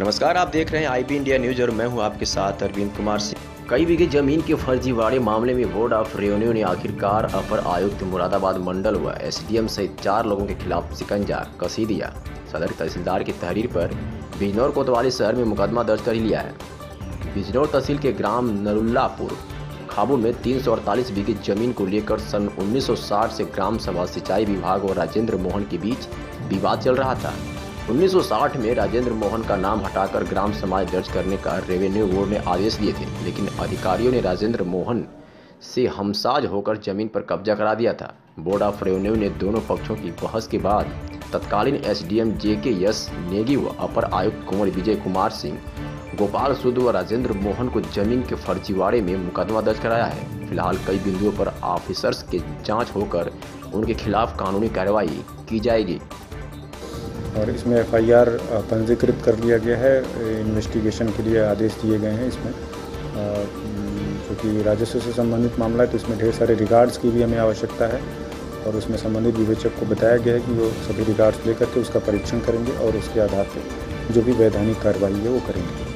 नमस्कार, आप देख रहे हैं आईबी इंडिया न्यूज़ और मैं हूँ आपके साथ अरविंद कुमार सिंह। कई बीघे ज़मीन के फर्जीवाड़े मामले में बोर्ड ऑफ़ रेवेन्यू ने आखिरकार अपर आयुक्त मुरादाबाद मंडल व एसडीएम सहित चार लोगों के खिलाफ शिकंजा कसी दिया। सदर तहसीलदार की तहरीर पर बिजनौर कोतवाली शहर में मुकदमा दर्ज कर लिया है। बिजनौर तहसील के ग्राम नरुल्लापुर खाबू में तीन बीघे ज़मीन को लेकर सन 1960 से ग्राम सभा सिंचाई विभाग और राजेंद्र मोहन के बीच विवाद चल रहा था। 1960 में राजेंद्र मोहन का नाम हटाकर ग्राम समाज दर्ज करने का रेवेन्यू बोर्ड ने आदेश दिए थे, लेकिन अधिकारियों ने राजेंद्र मोहन से हमसाज होकर ज़मीन पर कब्जा करा दिया था। बोर्ड ऑफ़ रेवेन्यू ने दोनों पक्षों की बहस के बाद तत्कालीन एसडीएम जे के यस नेगी व अपर आयुक्त कुंवर विजय कुमार सिंह, गोपाल सुद व राजेंद्र मोहन को ज़मीन के फर्जीवाड़े में मुकदमा दर्ज कराया है। फ़िलहाल कई बिंदुओं पर ऑफिसर्स की जाँच होकर उनके खिलाफ कानूनी कार्रवाई की जाएगी। और इसमें एफआईआर पंजीकृत कर लिया गया है। इन्वेस्टिगेशन के लिए आदेश दिए गए हैं इसमें। क्योंकि राजस्व से संबंधित मामला है तो इसमें ढेर सारे रिगार्ड्स की भी हमें आवश्यकता है और उसमें संबंधित विवेचक को बताया गया है कि वो सभी रिगार्ड्स लेकर के उसका परीक्षण करेंगे और उसके आधार पर जो भी वैधानिक कार्रवाई है वो करेंगे।